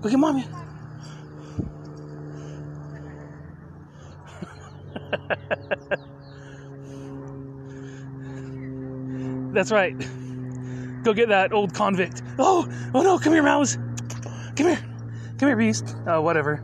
Go get mommy. That's right. Go get that old convict. Oh, oh no, come here, mouse. Come here. Come here, beast. Oh, whatever.